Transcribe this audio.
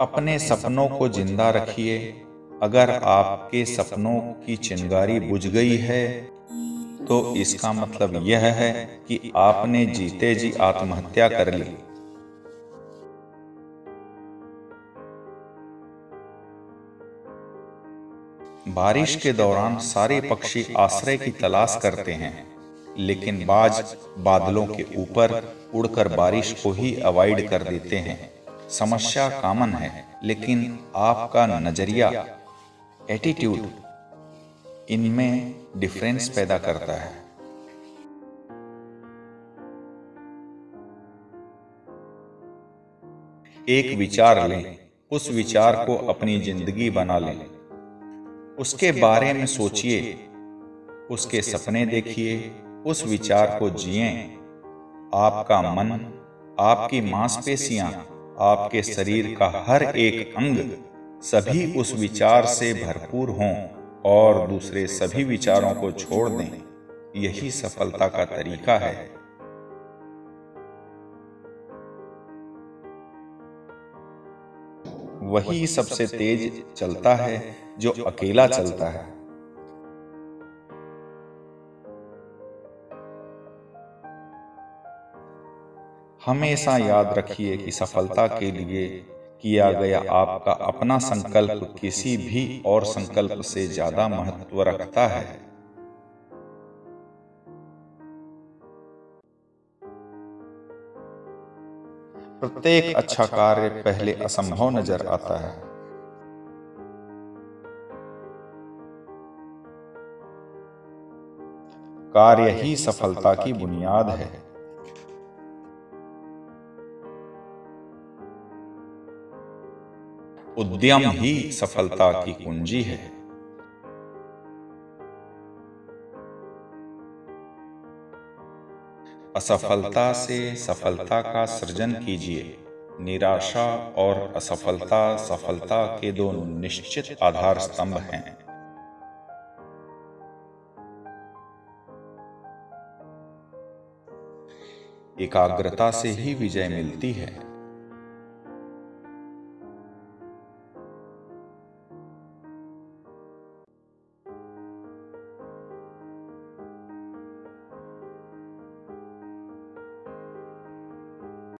अपने सपनों को ज़िंदा रखिए। अगर आपके सपनों की चिंगारी बुझ गई है तो इसका मतलब यह है कि आपने जीते जी आत्महत्या कर ली। बारिश के दौरान सारे पक्षी आश्रय की तलाश करते हैं, लेकिन बाज बादलों के ऊपर उड़कर बारिश को ही अवॉइड कर देते हैं। समस्या कामन है, लेकिन आपका नज़रिया एटीट्यूड इनमें डिफरेंस पैदा करता है। एक विचार लें, उस विचार को अपनी ज़िंदगी बना लें। उसके बारे में सोचिए, उसके सपने देखिए, उस विचार को जिए। आपका मन, आपकी मांसपेशियाँ आपके शरीर का हर एक अंग सभी उस विचार से भरपूर हों और दूसरे सभी विचारों को छोड़ दें। यही सफलता का तरीका है। वही सबसे तेज चलता है जो अकेला चलता है। हमेशा याद रखिए कि सफलता के लिए किया गया आपका अपना संकल्प किसी भी और संकल्प से ज़्यादा महत्व रखता है। प्रत्येक अच्छा कार्य पहले असंभव नज़र आता है। कार्य ही सफलता की बुनियाद है। उद्यम ही सफलता की कुंजी है। असफलता से सफलता का सृजन कीजिए। निराशा और असफलता सफलता के दो निश्चित आधार स्तंभ हैं। एकाग्रता से ही विजय मिलती है।